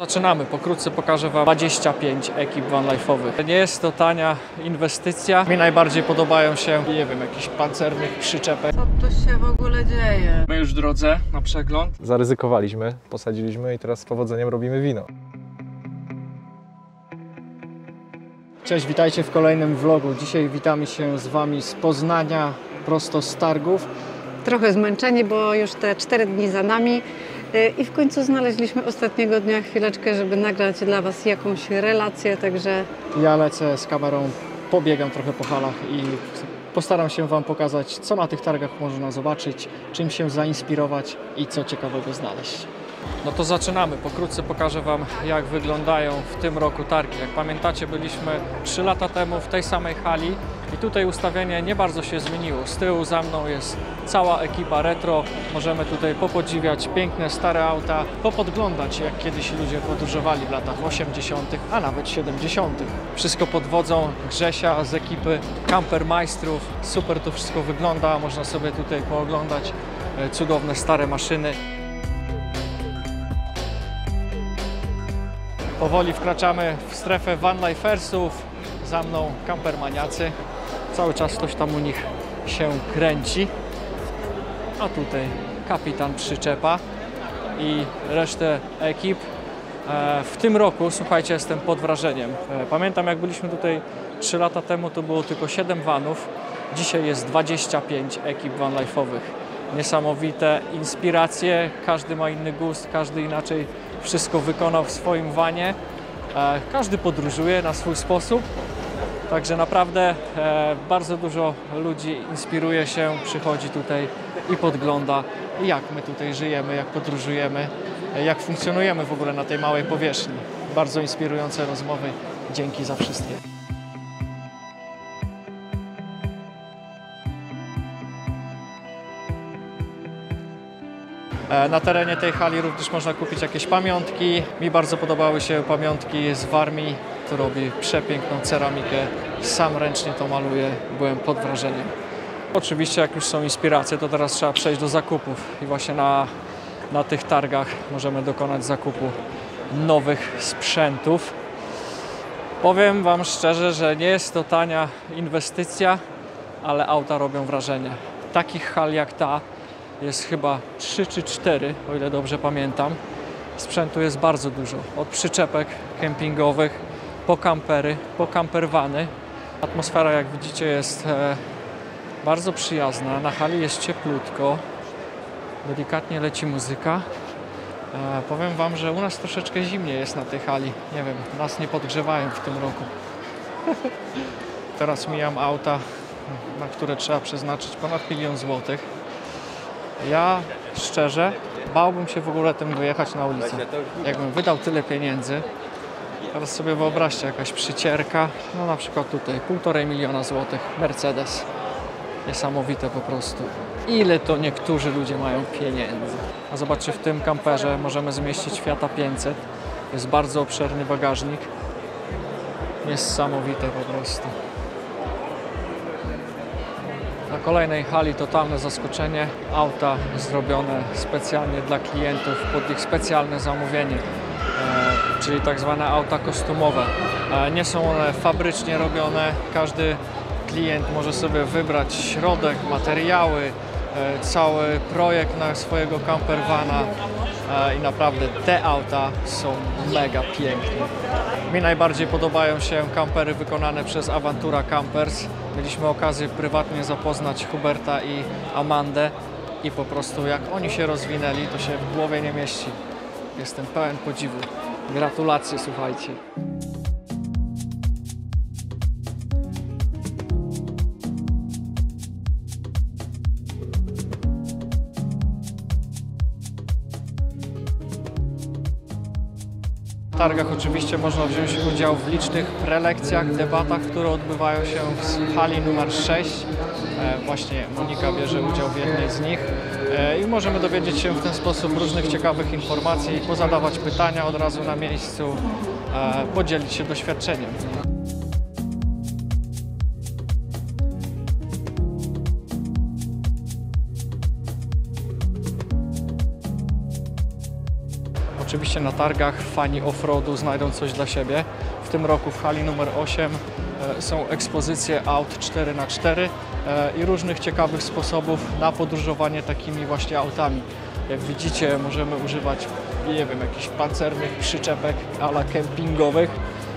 Zaczynamy. Pokrótce pokażę Wam 25 ekip vanlife'owych. Nie jest to tania inwestycja. Mi najbardziej podobają się, nie wiem, jakichś pancernych przyczepek. Co tu się w ogóle dzieje? My już w drodze na przegląd. Zaryzykowaliśmy, posadziliśmy i teraz z powodzeniem robimy wino. Cześć, witajcie w kolejnym vlogu. Dzisiaj witamy się z Wami z Poznania, prosto z targów. Trochę zmęczeni, bo już te cztery dni za nami i w końcu znaleźliśmy ostatniego dnia chwileczkę, żeby nagrać dla Was jakąś relację, także Ja lecę z kamerą, pobiegam trochę po halach i postaram się Wam pokazać, co na tych targach można zobaczyć, czym się zainspirować i co ciekawego znaleźć. No to zaczynamy. Pokrótce pokażę Wam, jak wyglądają w tym roku targi. Jak pamiętacie, byliśmy 3 lata temu w tej samej hali i tutaj ustawienie nie bardzo się zmieniło. Z tyłu za mną jest cała ekipa retro. Możemy tutaj popodziwiać piękne, stare auta, popodglądać, jak kiedyś ludzie podróżowali w latach 80., a nawet 70. Wszystko pod wodzą Grzesia z ekipy Campermajstrów. Super to wszystko wygląda. Można sobie tutaj pooglądać e, cudowne, stare maszyny. Powoli wkraczamy w strefę vanlifersów. Za mną kampermaniacy. Cały czas ktoś tam u nich się kręci. A tutaj kapitan przyczepa i resztę ekip. E, W tym roku, słuchajcie, jestem pod wrażeniem. E, Pamiętam, jak byliśmy tutaj 3 lata temu, to było tylko 7 vanów. Dzisiaj jest 25 ekip vanlife'owych. Niesamowite inspiracje, każdy ma inny gust, każdy inaczej wszystko wykonał w swoim wanie. E, Każdy podróżuje na swój sposób. Także naprawdę e, bardzo dużo ludzi inspiruje się, przychodzi tutaj i podgląda, jak my tutaj żyjemy, jak podróżujemy, e, jak funkcjonujemy w ogóle na tej małej powierzchni. Bardzo inspirujące rozmowy. Dzięki za wszystkie. E, Na terenie tej hali również można kupić jakieś pamiątki. Mi bardzo podobały się pamiątki z Warmii, to robi przepiękną ceramikę. Sam ręcznie to maluje, byłem pod wrażeniem. Oczywiście jak już są inspiracje, to teraz trzeba przejść do zakupów i właśnie na, na tych targach możemy dokonać zakupu nowych sprzętów. Powiem Wam szczerze, że nie jest to tania inwestycja, ale auta robią wrażenie. Takich hal jak ta jest chyba 3 czy 4, o ile dobrze pamiętam. Sprzętu jest bardzo dużo. Od przyczepek kempingowych po kampery, po kamperwany. Atmosfera, jak widzicie, jest e, bardzo przyjazna. Na hali jest cieplutko. Delikatnie leci muzyka. E, powiem Wam, że u nas troszeczkę zimniej jest na tej hali. Nie wiem, nas nie podgrzewają w tym roku. Teraz mijam auta, na które trzeba przeznaczyć ponad milion złotych. Ja szczerze bałbym się w ogóle tym wyjechać na ulicę. Jakbym wydał tyle pieniędzy, teraz sobie wyobraźcie jakaś przycierka, no na przykład tutaj półtorej miliona złotych, Mercedes. Niesamowite po prostu. Ile to niektórzy ludzie mają pieniędzy. A zobaczcie, w tym kamperze możemy zmieścić Fiata 500. Jest bardzo obszerny bagażnik. Niesamowite po prostu. Na kolejnej hali totalne zaskoczenie. Auta zrobione specjalnie dla klientów pod ich specjalne zamówienie, czyli tak zwane auta kostiumowe. E, nie są one fabrycznie robione. Każdy klient może sobie wybrać środek, materiały, e, cały projekt na swojego campervana e, i naprawdę te auta są mega piękne. Mi najbardziej podobają się kampery wykonane przez Avantura Campers. Mieliśmy okazję prywatnie zapoznać Huberta i Amandę i po prostu jak oni się rozwinęli, to się w głowie nie mieści. Jestem pełen podziwu. Gratulacje, słuchajcie. W targach oczywiście można wziąć udział w licznych prelekcjach, debatach, które odbywają się w hali numer 6. E, Właśnie Monika bierze udział w jednej z nich i możemy dowiedzieć się w ten sposób różnych ciekawych informacji, pozadawać pytania od razu na miejscu, e, podzielić się doświadczeniem. Oczywiście na targach fani offroadu znajdą coś dla siebie. W tym roku w hali numer 8 e, są ekspozycje aut 4x4 e, i różnych ciekawych sposobów na podróżowanie takimi właśnie autami. Jak widzicie, możemy używać, nie wiem, jakichś pancernych przyczepek ala kempingowych.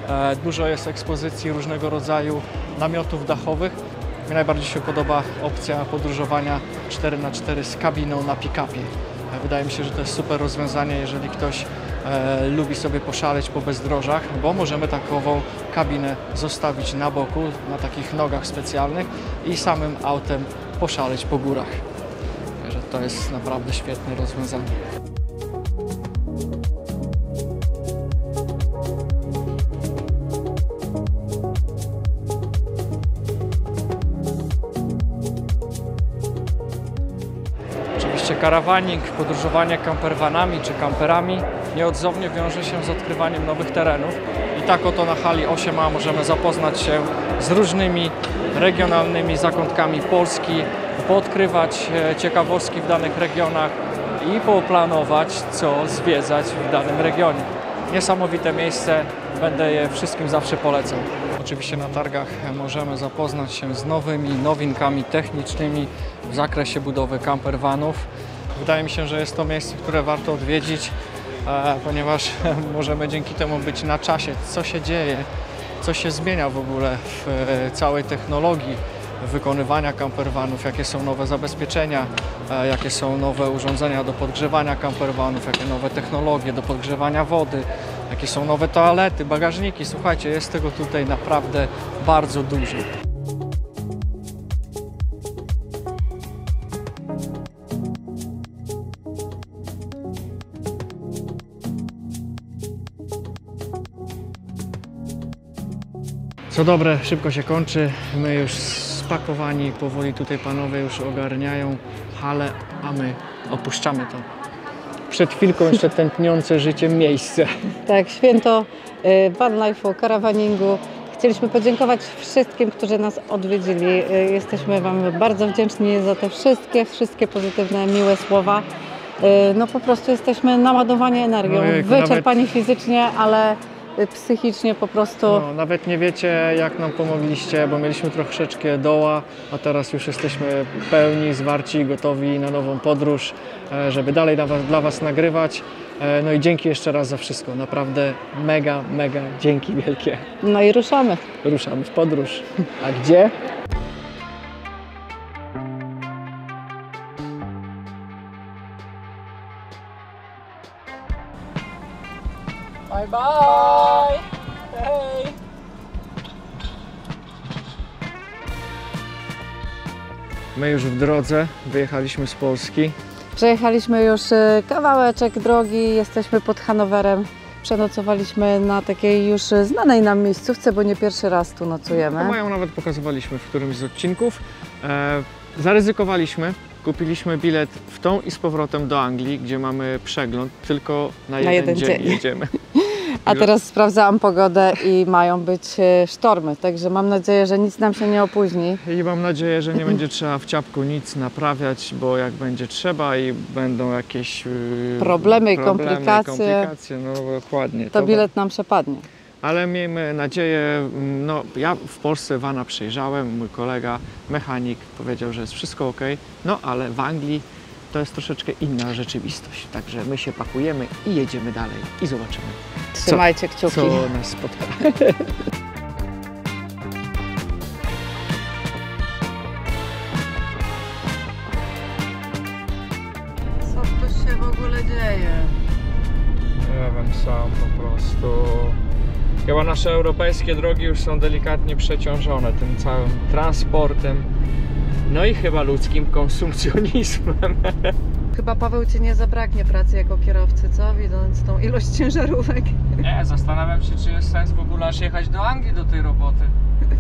E, Dużo jest ekspozycji różnego rodzaju namiotów dachowych. Mi najbardziej się podoba opcja podróżowania 4x4 z kabiną na pick-upie. E, Wydaje mi się, że to jest super rozwiązanie, jeżeli ktoś e, lubi sobie poszaleć po bezdrożach, bo możemy takową kabinę zostawić na boku, na takich nogach specjalnych i samym autem poszaleć po górach. Także to jest naprawdę świetne rozwiązanie. Karawaning, podróżowanie campervanami czy kamperami nieodzownie wiąże się z odkrywaniem nowych terenów. I tak oto na hali 8a możemy zapoznać się z różnymi regionalnymi zakątkami Polski, poodkrywać e, ciekawostki w danych regionach i poplanować, co zwiedzać w danym regionie. Niesamowite miejsce, będę je wszystkim zawsze polecał. Oczywiście na targach możemy zapoznać się z nowymi nowinkami technicznymi w zakresie budowy campervanów. Wydaje mi się, że jest to miejsce, które warto odwiedzić, e, ponieważ możemy dzięki temu być na czasie, co się dzieje, co się zmienia w ogóle w e, całej technologii wykonywania campervanów, jakie są nowe zabezpieczenia, e, jakie są nowe urządzenia do podgrzewania campervanów, jakie nowe technologie do podgrzewania wody, jakie są nowe toalety, bagażniki. Słuchajcie, jest tego tutaj naprawdę bardzo dużo. Co dobre, szybko się kończy. My już spakowani, powoli tutaj panowie już ogarniają halę, a my opuszczamy to. Przed chwilką jeszcze tętniące życiem miejsce. Tak, święto y, van life'u, karawaningu. Chcieliśmy podziękować wszystkim, którzy nas odwiedzili. Y, Jesteśmy Wam bardzo wdzięczni za te wszystkie, wszystkie pozytywne, miłe słowa. Y, No po prostu jesteśmy naładowani energią, Ojejku, wyczerpani fizycznie, ale psychicznie po prostu. No, nawet nie wiecie, jak nam pomogliście, bo mieliśmy troszeczkę doła, a teraz już jesteśmy pełni, zwarci, gotowi na nową podróż, e, żeby dalej dla was, dla was nagrywać. E, No i dzięki jeszcze raz za wszystko. Naprawdę mega, mega dzięki wielkie. No i ruszamy. Ruszamy w podróż. A gdzie? Bye bye! Hej! My już w drodze, wyjechaliśmy z Polski. Przejechaliśmy już y, kawałeczek drogi, jesteśmy pod Hanowerem. Przenocowaliśmy na takiej już znanej nam miejscówce, bo nie pierwszy raz tu nocujemy. Chyba ją nawet pokazywaliśmy w którymś z odcinków. E, zaryzykowaliśmy, kupiliśmy bilet w tą i z powrotem do Anglii, gdzie mamy przegląd, tylko na jeden, jeden dzień, dzień. jedziemy. A teraz sprawdzałam pogodę i mają być y, sztormy, także mam nadzieję, że nic nam się nie opóźni. I mam nadzieję, że nie będzie trzeba w ciapku nic naprawiać, bo jak będzie trzeba i będą jakieś yy, Problemy i komplikacje. komplikacje, no dokładnie. To bilet nam przepadnie. Ale miejmy nadzieję, mm, no ja w Polsce Wana przejrzałem, mój kolega, mechanik powiedział, że jest wszystko ok, no ale w Anglii to jest troszeczkę inna rzeczywistość, także my się pakujemy i jedziemy dalej i zobaczymy, Trzymajcie kciuki. co nas spotka. Co tu się w ogóle dzieje? Nie wiem sam po prostu. Chyba nasze europejskie drogi już są delikatnie przeciążone tym całym transportem. No i chyba ludzkim konsumpcjonizmem. Chyba Paweł Ci nie zabraknie pracy jako kierowcy, co? Widząc tą ilość ciężarówek. Nie, zastanawiam się, czy jest sens w ogóle aż jechać do Anglii do tej roboty.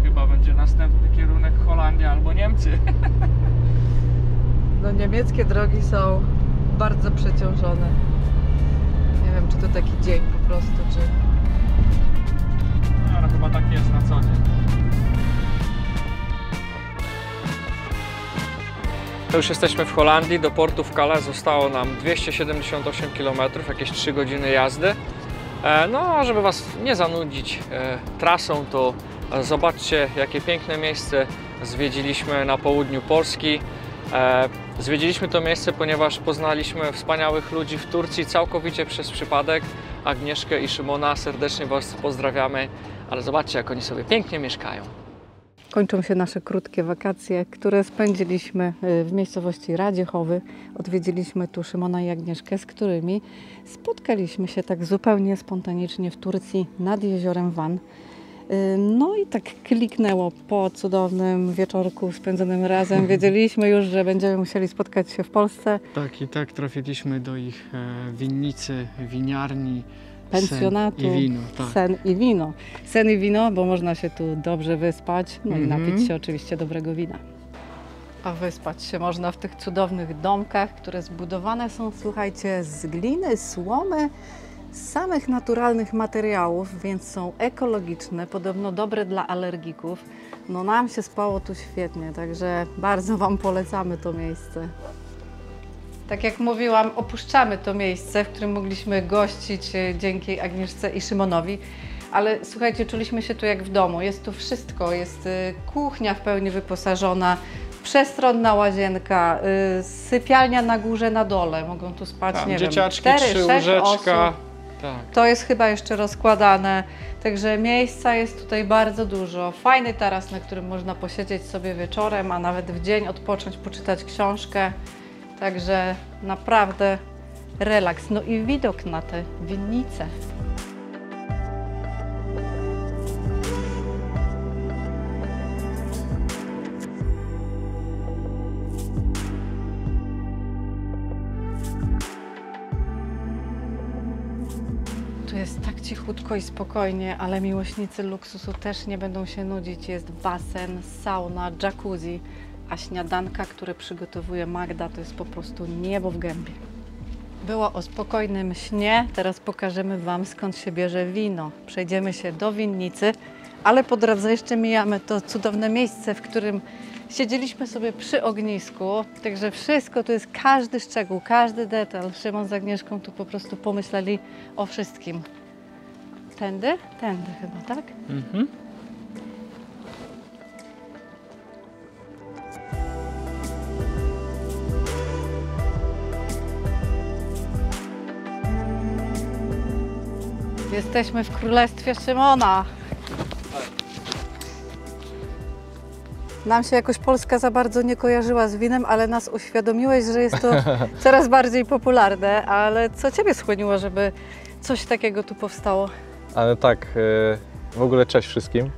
Chyba będzie następny kierunek Holandia albo Niemcy. No niemieckie drogi są bardzo przeciążone. Nie wiem, czy to taki dzień po prostu, czy... Już jesteśmy w Holandii. Do portu w Calais zostało nam 278 km, jakieś 3 godziny jazdy. E, No, a żeby Was nie zanudzić e, trasą, to zobaczcie, jakie piękne miejsce zwiedziliśmy na południu Polski. E, Zwiedziliśmy to miejsce, ponieważ poznaliśmy wspaniałych ludzi w Turcji całkowicie przez przypadek. Agnieszkę i Szymona serdecznie Was pozdrawiamy, ale zobaczcie, jak oni sobie pięknie mieszkają. Kończą się nasze krótkie wakacje, które spędziliśmy y, w miejscowości Radziechowy. Odwiedziliśmy tu Szymona i Agnieszkę, z którymi spotkaliśmy się tak zupełnie spontanicznie w Turcji nad jeziorem Van. Y, No i tak kliknęło po cudownym wieczorku spędzonym razem. Wiedzieliśmy już, że będziemy musieli spotkać się w Polsce. Tak, i tak trafiliśmy do ich e, winnicy, winiarni, Pensjonatu, sen i wino. Tak. Sen i wino. Sen i wino, bo można się tu dobrze wyspać, no i Mhm. napić się oczywiście dobrego wina. A wyspać się można w tych cudownych domkach, które zbudowane są, słuchajcie, z gliny, słomy, z samych naturalnych materiałów, więc są ekologiczne, podobno dobre dla alergików. No nam się spało tu świetnie, także bardzo Wam polecamy to miejsce. Tak jak mówiłam, opuszczamy to miejsce, w którym mogliśmy gościć e, dzięki Agnieszce i Szymonowi. Ale słuchajcie, czuliśmy się tu jak w domu. Jest tu wszystko. Jest e, kuchnia w pełni wyposażona, przestronna łazienka, e, sypialnia na górze, na dole. Mogą tu spać, Tam nie dzieciaczki, wiem, trzy cztery, sześć łóżeczka. Tak. To jest chyba jeszcze rozkładane. Także miejsca jest tutaj bardzo dużo. Fajny taras, na którym można posiedzieć sobie wieczorem, a nawet w dzień odpocząć, poczytać książkę. Także naprawdę relaks. No i widok na te winnice. Jest tak cichutko i spokojnie, ale miłośnicy luksusu też nie będą się nudzić. Jest basen, sauna, jacuzzi, a śniadanka, które przygotowuje Magda, to jest po prostu niebo w gębie. Było o spokojnym śnie, teraz pokażemy Wam skąd się bierze wino. Przejdziemy się do winnicy, ale po drodze jeszcze mijamy to cudowne miejsce, w którym siedzieliśmy sobie przy ognisku. Także wszystko, tu jest każdy szczegół, każdy detal. Szymon z Agnieszką tu po prostu pomyśleli o wszystkim. Tędy? Tędy chyba, tak? Mhm. Jesteśmy w Królestwie Szymona. Nam się jakoś Polska za bardzo nie kojarzyła z winem, ale nas uświadomiłeś, że jest to coraz bardziej popularne. Ale co Ciebie skłoniło, żeby coś takiego tu powstało? Ale tak, e, w ogóle cześć wszystkim.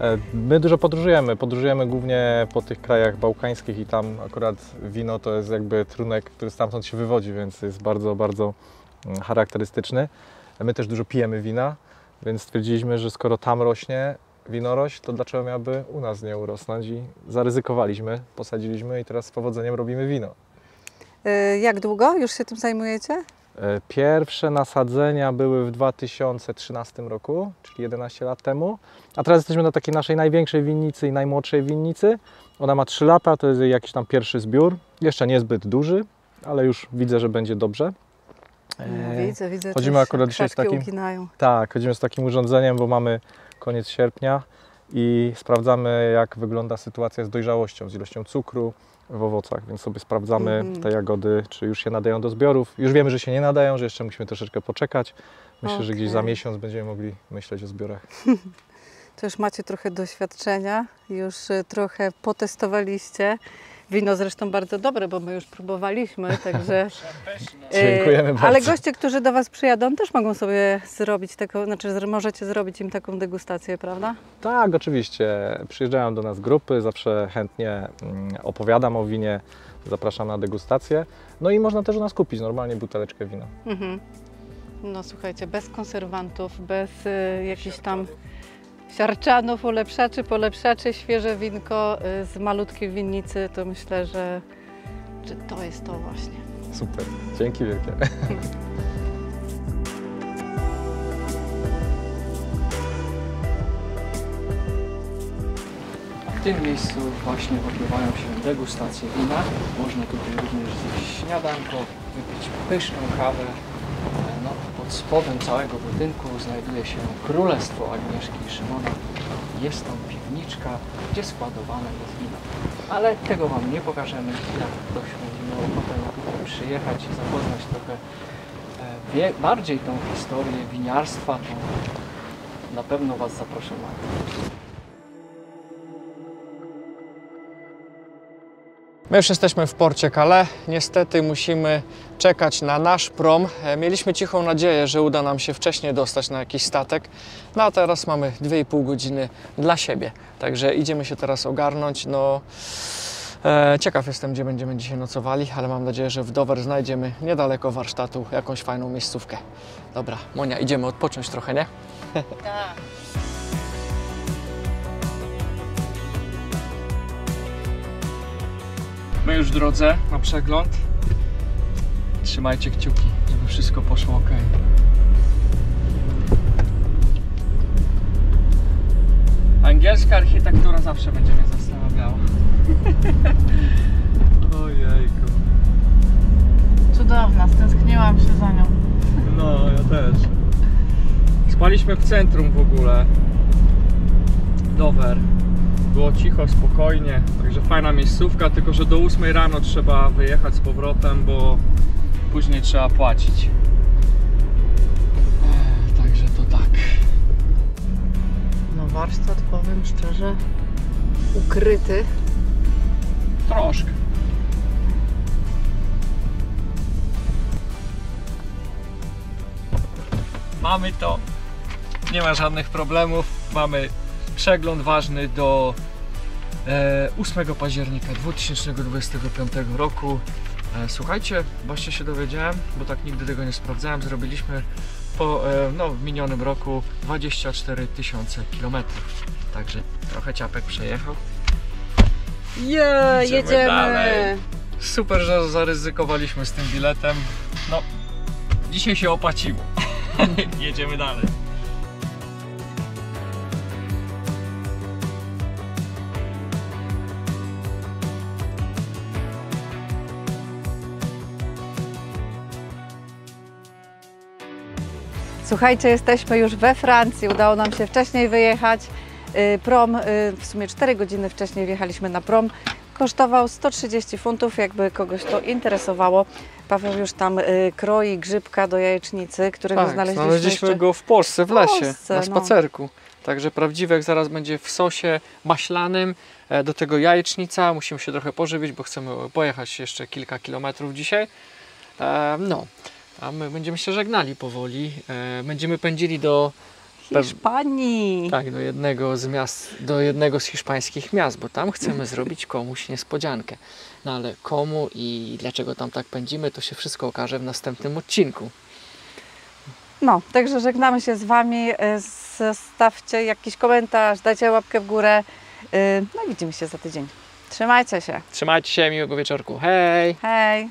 E, My dużo podróżujemy. Podróżujemy głównie po tych krajach bałkańskich i tam akurat wino to jest jakby trunek, który stamtąd się wywodzi, więc jest bardzo, bardzo mm, charakterystyczny. My też dużo pijemy wina, więc stwierdziliśmy, że skoro tam rośnie winorośl, to dlaczego miałaby u nas nie urosnąć i zaryzykowaliśmy, posadziliśmy i teraz z powodzeniem robimy wino. Y, Jak długo już się tym zajmujecie? E, Pierwsze nasadzenia były w 2013 roku, czyli 11 lat temu. A teraz jesteśmy na takiej naszej największej winnicy i najmłodszej winnicy. Ona ma 3 lata, to jest jakiś tam pierwszy zbiór. Jeszcze niezbyt duży, ale już widzę, że będzie dobrze. No, E, widzę, widzę. chodzimy akurat dzisiaj z takim- uginają. Tak, chodzimy z takim urządzeniem, bo mamy koniec sierpnia i sprawdzamy, jak wygląda sytuacja z dojrzałością, z ilością cukru w owocach, więc sobie sprawdzamy Mhm. te jagody, czy już się nadają do zbiorów. Już wiemy, że się nie nadają, że jeszcze musimy troszeczkę poczekać. Myślę, że gdzieś za miesiąc będziemy mogli myśleć o zbiorach. To już macie trochę doświadczenia, już y, trochę potestowaliście. Wino zresztą bardzo dobre, bo my już próbowaliśmy, także... Dziękujemy Y, bardzo. Ale goście, którzy do Was przyjadą, też mogą sobie zrobić taką, znaczy możecie zrobić im taką degustację, prawda? Tak, oczywiście. Przyjeżdżają do nas grupy, zawsze chętnie mm, opowiadam o winie, zapraszam na degustację. No i można też u nas kupić normalnie buteleczkę wina. Mhm. No słuchajcie, bez konserwantów, bez y, jakichś tam siarczanów, ulepszaczy, polepszaczy, świeże winko y, z malutkiej winnicy, to myślę, że, że to jest to właśnie. Super, dzięki wielkie. tym miejscu właśnie odbywają się degustacje wina. Można tutaj również zjeść śniadanko, wypić pyszną kawę. Pod spodem całego budynku znajduje się Królestwo Agnieszki i Szymona. Jest tam piwniczka, gdzie składowane jest wino. Ale tego Wam nie pokażemy. Jak ktoś będzie miał ochotę tutaj przyjechać i zapoznać trochę e, bardziej tą historię winiarstwa, to na pewno Was zapraszamy. My już jesteśmy w porcie Calais. Niestety musimy czekać na nasz prom. E, Mieliśmy cichą nadzieję, że uda nam się wcześniej dostać na jakiś statek. No a teraz mamy 2,5 godziny dla siebie. Także idziemy się teraz ogarnąć. No, e, ciekaw jestem, gdzie będziemy dzisiaj nocowali, ale mam nadzieję, że w Dover znajdziemy niedaleko warsztatu jakąś fajną miejscówkę. Dobra, Monia, idziemy odpocząć trochę, nie? My już w drodze na przegląd. Trzymajcie kciuki, żeby wszystko poszło ok. Angielska architektura zawsze będzie mnie zastanawiała. Ojejku. Cudowna, stęskniłam się za nią. No, ja też. Spaliśmy w centrum w ogóle. Dover. Było cicho, spokojnie, także fajna miejscówka, tylko że do 8 rano trzeba wyjechać z powrotem, bo później trzeba płacić. Także to tak. No warsztat, powiem szczerze, ukryty. Troszkę. Mamy to. Nie ma żadnych problemów. Mamy przegląd ważny do 8 października 2025 roku. E, słuchajcie, właśnie się dowiedziałem, bo tak nigdy tego nie sprawdzałem. Zrobiliśmy po, e, no, w minionym roku 24 tysiące kilometrów. Także trochę ciapek przejechał. Je, Idziemy jedziemy. dalej. Super, że zaryzykowaliśmy z tym biletem. No, dzisiaj się opłaciło. Jedziemy dalej. Słuchajcie, jesteśmy już we Francji. Udało nam się wcześniej wyjechać. Y, Prom, y, w sumie 4 godziny wcześniej wjechaliśmy na prom. Kosztował 130 funtów, jakby kogoś to interesowało. Paweł już tam y, kroi grzybka do jajecznicy, którego Tak, znaleźliśmy, znaleźliśmy go w Polsce, w lesie, Polsce, na no. spacerku. Także prawdziwek zaraz będzie w sosie maślanym, e, do tego jajecznica. Musimy się trochę pożywić, bo chcemy pojechać jeszcze kilka kilometrów dzisiaj. E, No, a my będziemy się żegnali powoli. E, Będziemy pędzili do Hiszpanii. Tak, do jednego z miast, do jednego z hiszpańskich miast, bo tam chcemy zrobić komuś niespodziankę. No ale komu i dlaczego tam tak pędzimy, to się wszystko okaże w następnym odcinku. No, także żegnamy się z Wami. Y, Zostawcie jakiś komentarz, dajcie łapkę w górę. Y, No i widzimy się za tydzień. Trzymajcie się. Trzymajcie się, miłego wieczorku. Hej! Hej!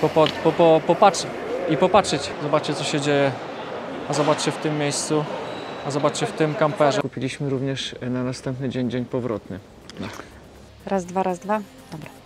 Popo, popo, popatrz i popatrzeć, zobaczcie co się dzieje. A zobaczcie w tym miejscu, a zobaczcie w tym kamperze. Kupiliśmy również na następny dzień, dzień powrotny. Raz, dwa, raz, dwa. Dobra.